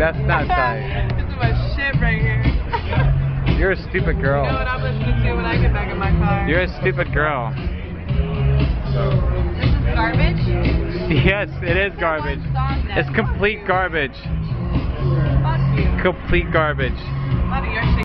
That's not tight. this is my shit right here. You're a stupid girl. You know what I'm listening to when I get back in my car? You're a stupid girl. This is garbage? Yes, it is garbage. It's complete garbage. Fuck you. Complete garbage.